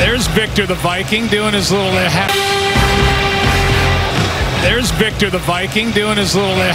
There's Victor the Viking doing his little. Uh, There's Victor the Viking doing his little. Uh,